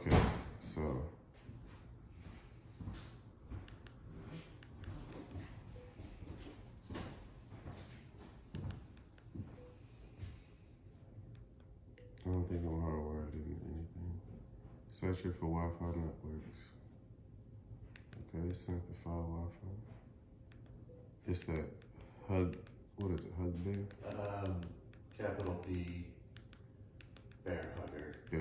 Okay, so. I don't think I'm hardwired in anything. Search it for Wi-Fi networks. Okay, simplify Wi-Fi. It's that hug, what is it, hug bear? Um, capital B, bear hugger. Yeah,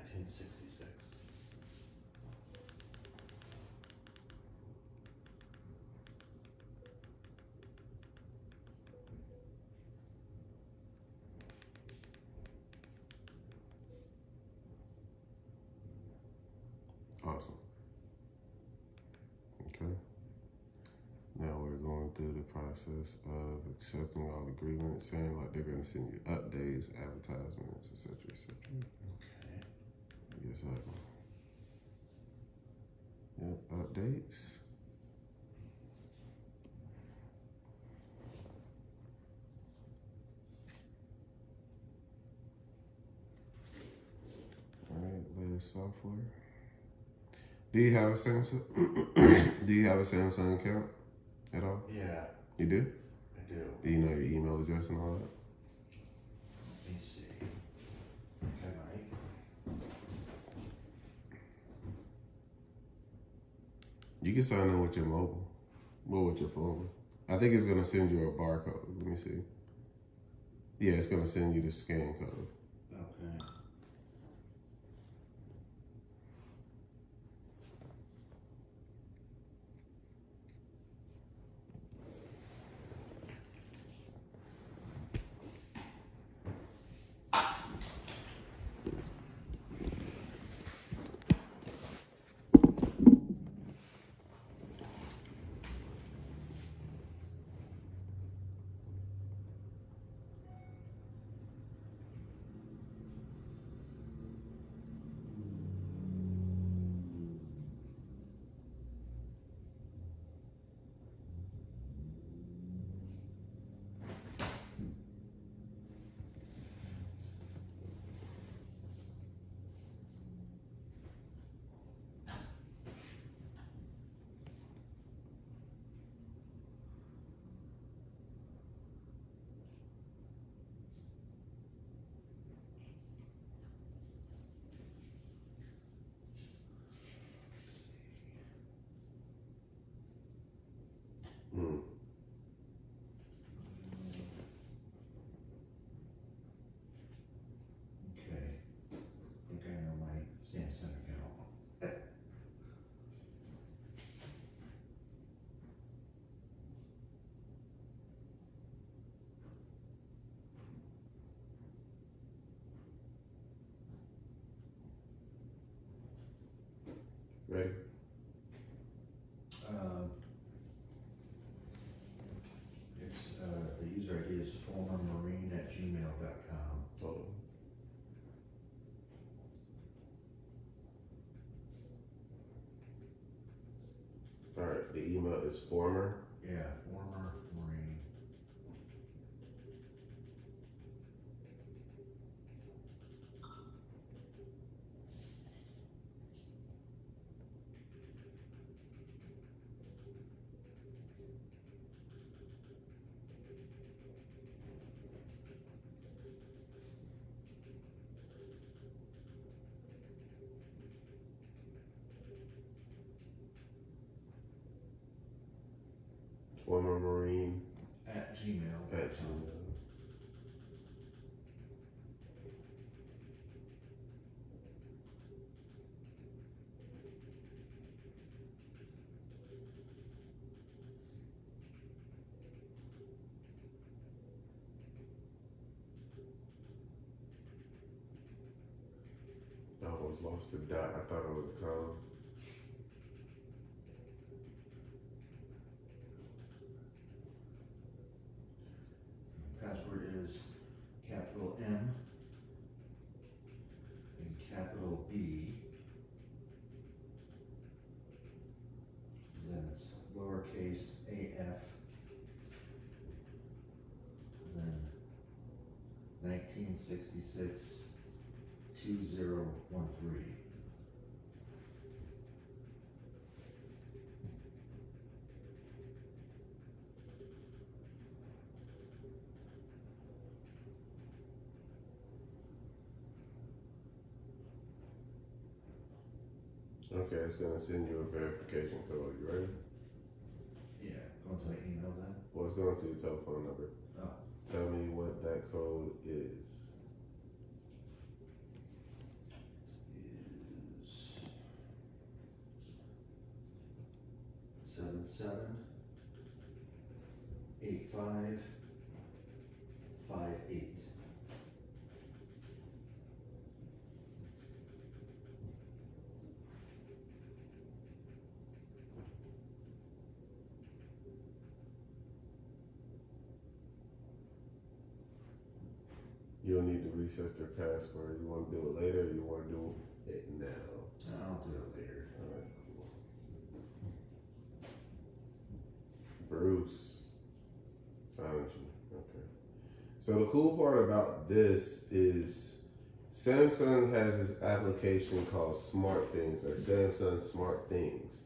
1966. Awesome. Okay. Now we're going through the process of accepting all agreements, saying like they're going to send you updates, advertisements, etc., etc. Mm, okay. Yes, I. Yep, updates. All right, latest software. Do you have a Samsung? do you have a Samsung account at all? Yeah, You do? I do. Do you know your email address and all that? Let me see. Can I? You can sign in with your mobile, or with your phone. I think it's gonna send you a barcode. Let me see. Yeah, it's gonna send you the scan code. Okay. Mm. Okay. I think I know my Samsung account. Ready? Um, it's, uh, the user ID is formermarine at gmail.com. Hold on. All right. The email is former. Yeah, former marine. Former Marine At gmail. at Gmail. I almost lost the dot. I thought it was a comma. Password is is capital M and capital B. Then it's lowercase af. Then nineteen sixty-six, two zero one three. Okay, it's gonna send you a verification code. You ready? Yeah, going to my email then? Well, it's going to your telephone number. Oh. Tell me what that code is. is seven seven eight five five eight. You'll need to reset your password. You want to do it later or you want to do it now? I'll do it later. Alright, cool. Bruce. Found you. Okay. So the cool part about this is Samsung has this application called Smart Things or Samsung Smart Things.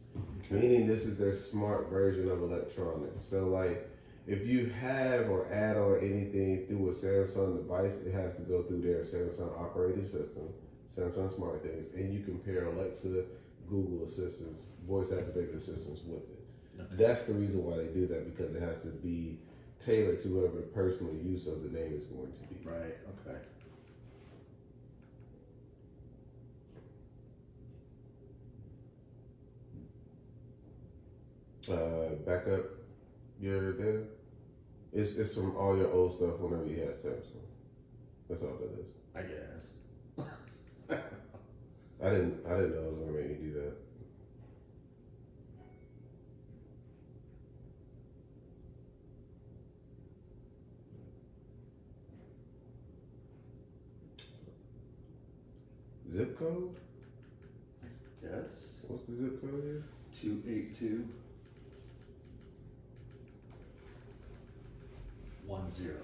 Meaning this is their smart version of electronics. So like if you have or add on anything through a Samsung device, it has to go through their Samsung operating system, Samsung Smart Things, and you compare Alexa, Google Assistants, voice activated assistants with it. Okay. That's the reason why they do that because it has to be tailored to whatever the personal use of the name is going to be. Right, okay. Uh, back up your data. It's it's from all your old stuff whenever you had Samsung. That's all that is. I guess. I didn't I didn't know it was gonna make you do that. Zip code? Yes. What's the zip code here? Two eight two. One zero.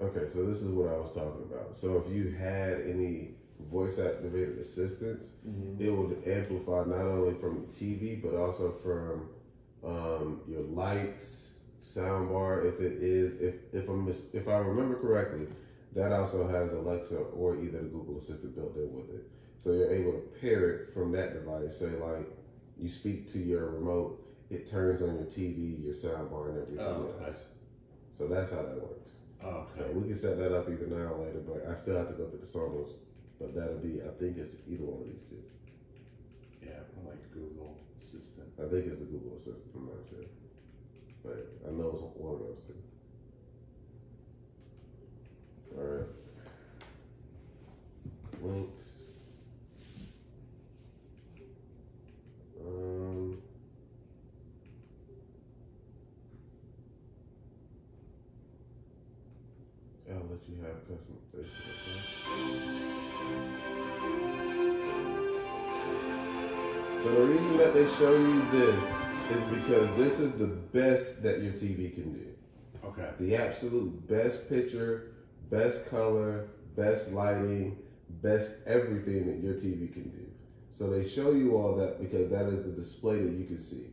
Okay, so this is what I was talking about. So if you had any voice activated assistants, it would amplify not only from the TV but also from um, your lights, soundbar. If it is, if if I'm mis- if I remember correctly, that also has Alexa or either the Google Assistant built in with it. So you're able to pair it from that device. Say like you speak to your remote, it turns on your TV, your soundbar, and everything Oh, okay. else. So that's how that works. Oh, So we can set that up either now or later, but I still have to go through the Sonos. But that'll be, I think it's either one of these two. Yeah, like Google Assistant. I think it's the Google Assistant, I'm not sure. But I know it's one of those two. Alright. Links. Um. I'll let you have customization, okay? So the reason that they show you this is because this is the best that your TV can do. Okay. The absolute best picture, best color, best lighting, best everything that your TV can do. So they show you all that because that is the display that you can see.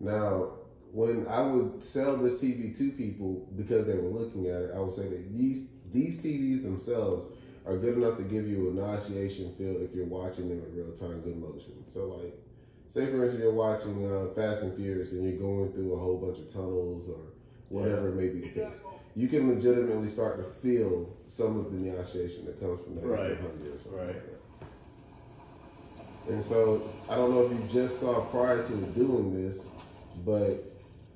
Now, when I would sell this TV to people because they were looking at it, I would say that these these TVs themselves are good enough to give you a nauseation feel if you're watching them in real time, good motion. So like, say for instance you're watching uh, Fast and Furious and you're going through a whole bunch of tunnels or whatever it may be the case. You can legitimately start to feel some of the nauseation that comes from that Right. if you're hungry or Right. like that. And so I don't know if you just saw prior to doing this, but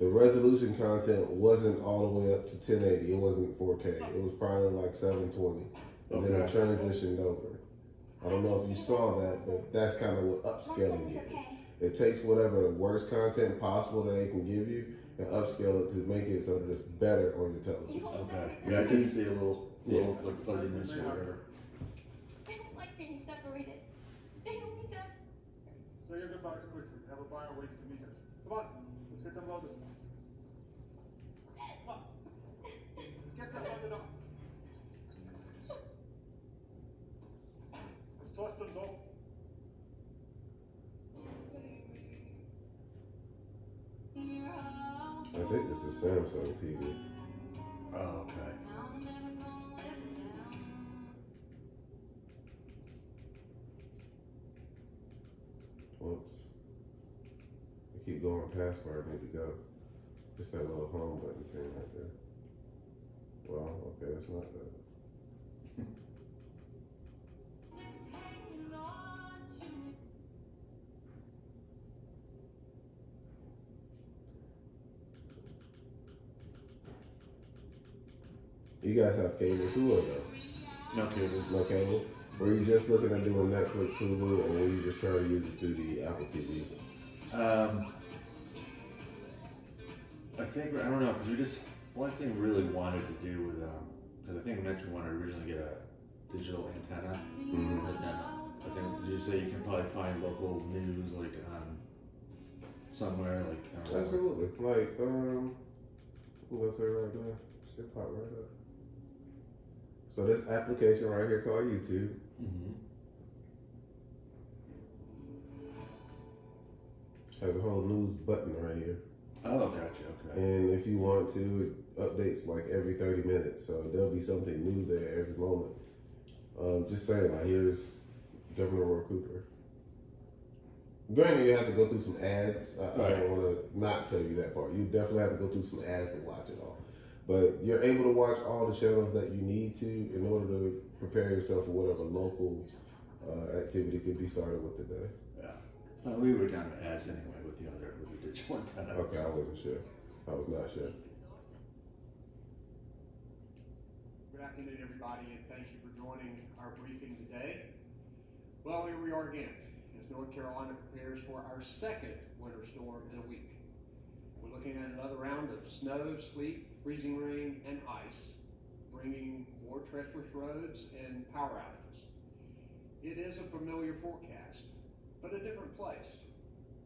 the resolution content wasn't all the way up to 1080. It wasn't 4K. It was probably like 720, and then it transitioned over. I don't know if you saw that, but that's kind of what upscaling is. It takes whatever the worst content possible that they can give you and upscale it to make it so that it's better on your television. Okay. Yeah, I did see a little, Yeah. little like fuzziness or whatever. They don't like being separated. They don't need that. Say your goodbyes quickly. Have a buyer wait to meet us. Come on, let's get them loaded. Think this is Samsung TV. Oh, okay. Whoops. I keep going past where I need to go. It's that little home button thing right there. Well, okay, that's not that. You guys have cable too or no? No cable. No cable? Were you just looking at doing Netflix, Hulu, and were you just trying to use it through the Apple TV? Um, I think I don't know because we just one thing we really wanted to do with um because I think we mentioned wanted to originally get a digital antenna. Mhm. But then I think did you say you can probably find local news like um somewhere like know. Absolutely. Like, um, what's say right now? Should pop right up. So this application right here called YouTube. Mm-hmm. has a whole news button right here. Oh, gotcha. Okay. And if you want to, it updates like every 30 minutes. So there'll be something new there every moment. Um, just saying, like, here's Governor Roy Cooper. Granted, you have to go through some ads. I, I don't want to not tell you that part. You definitely have to go through some ads to watch it all. But you're able to watch all the channels that you need to in order to prepare yourself for whatever local uh, activity could be started with today. Yeah. Well, we were down to ads anyway with the other with the digital antenna. Okay, I wasn't sure. I was not sure. Good afternoon, everybody, and thank you for joining our briefing today. Well, here we are again, as North Carolina prepares for our second winter storm in a week. We're looking at another round of snow, sleet, freezing rain, and ice, bringing more treacherous roads and power outages. It is a familiar forecast, but a different place.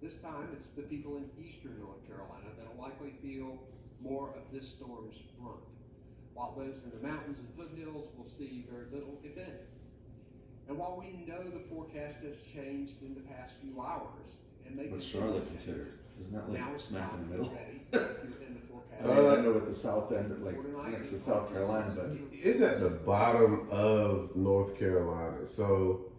This time, it's the people in eastern North Carolina that will likely feel more of this storm's brunt while those in the mountains and foothills will see very little, if any. And while we know the forecast has changed in the past few hours, and they continue Charlotte considered? Isn't that now like it's smack in the middle? ready if you're in the forecast. I mean, I know at the south end, like next to South Carolina, but It's at the bottom of North Carolina. So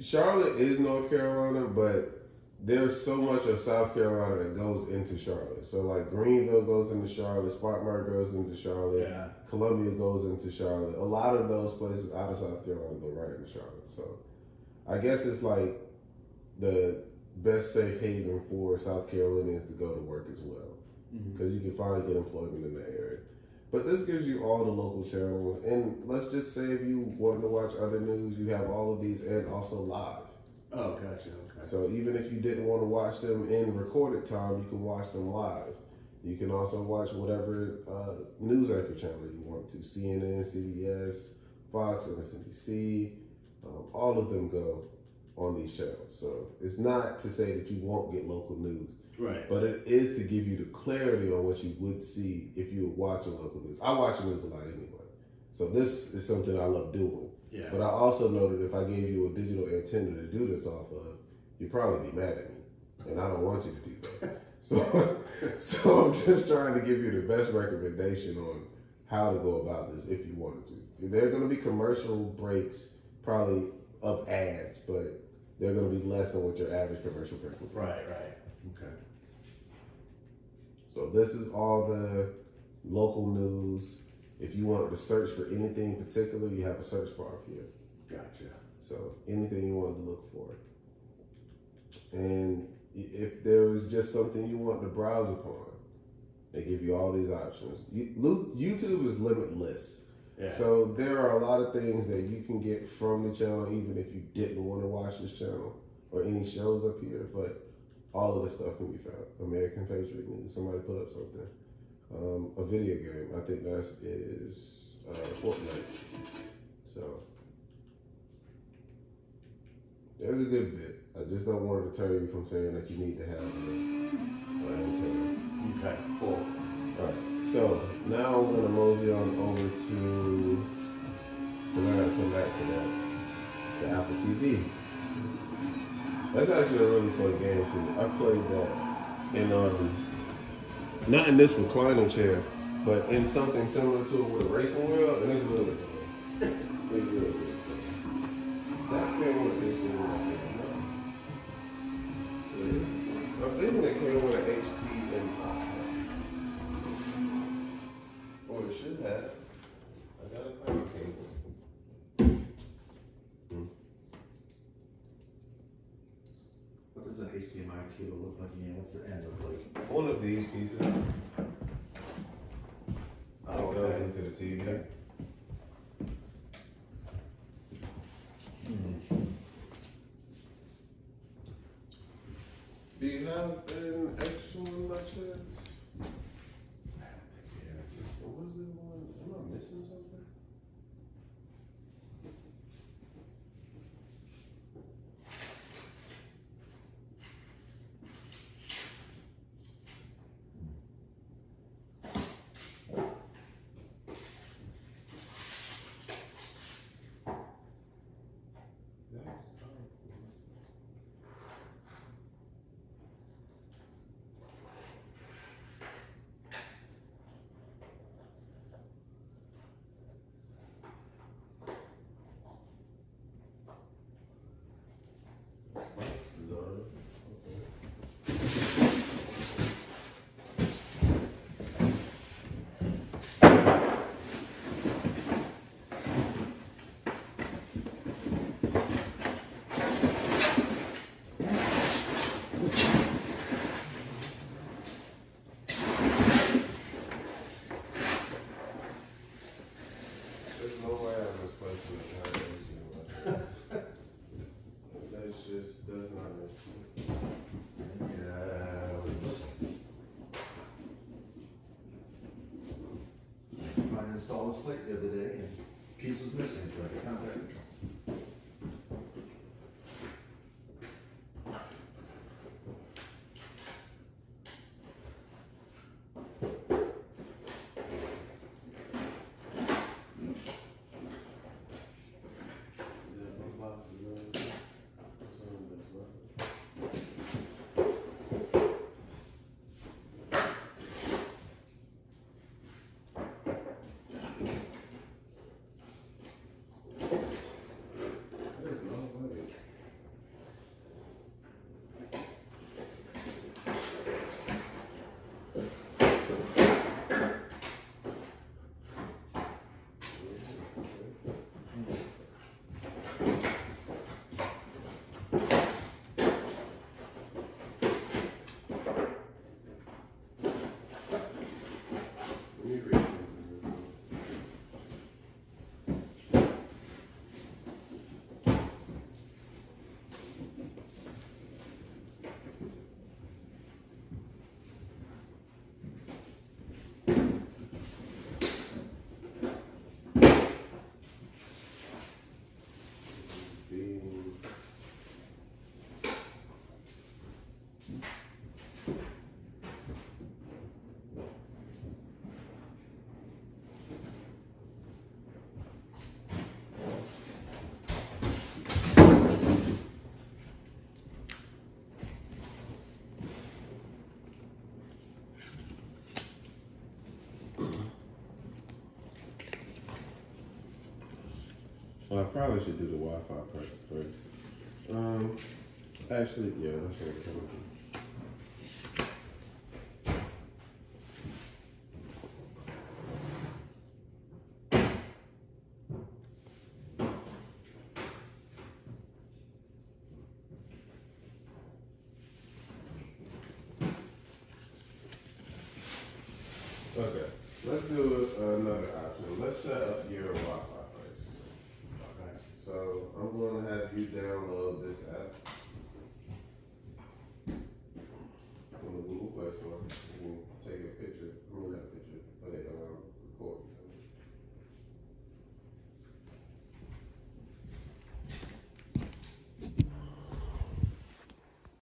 Charlotte is North Carolina, but there's so much of South Carolina that goes into Charlotte. So like Greenville goes into Charlotte, Spartanburg goes into Charlotte, yeah, Columbia goes into Charlotte. A lot of those places out of South Carolina go right into Charlotte. So I guess it's like the best safe haven for South Carolinians to go to work as well Mhm. because you can finally get employment in that area. But this gives you all the local channels, and let's just say if you want to watch other news, you have all of these and also live. Oh, gotcha. Okay. So even if you didn't want to watch them in recorded time, you can watch them live. You can also watch whatever uh, news anchor channel you want to CNN, CBS, Fox, MSNBC. Um, all of them go on these channels. So it's not to say that you won't get local news, Right. but it is to give you the clarity on what you would see if you were watching local news. I watch news a lot anyway. So this is something I love doing. Yeah. But I also know that if I gave you a digital antenna to do this off of, you'd probably be mad at me. And I don't want you to do that. So, so I'm just trying to give you the best recommendation on how to go about this if you wanted to. There are going to be commercial breaks, probably of ads, but they're going to be less than what your average commercial break would be. Right. Right. Okay. So this is all the local news. If you wanted to search for anything in particular, you have a search bar up here. Gotcha. So anything you wanted to look for. And if there was just something you wanted to browse upon, They give you all these options. YouTube is limitless. Yeah. So there are a lot of things that you can get from the channel, even if you didn't want to watch this channel or any shows up here. But all of this stuff can be found. American Patriot News. Somebody put up something. Um, a video game. I think that is uh, Fortnite. So there's a good bit. I just don't want to deter you from saying that you need to have an antenna. Okay, cool. Alright, so now I'm gonna mosey on over to I gotta come back to that the Apple TV. That's actually a really fun game too. I've played that in um not in this reclining chair, but in something similar to it with a racing wheel, and it's really fun. It's really, really Cable look like again? What's the end look like? One of these pieces Oh, goes into the TV. Do you have an extra one by chance? Or was there one? Am I missing something? Bizarre. Okay. There's no way I'm misplacing the entire HDMI. That's just does not make sense. Yeah, I was missing. Trying to install this plate the other day and piece was missing, so I had to contact the Is that one box? Is that what's on this one? There's no way. Let me read something real quick. Being Well, I probably should do the Wi-Fi part first. Um, actually, yeah, that's what it's gonna do. Okay, let's do another option. Let's set up your Wi-Fi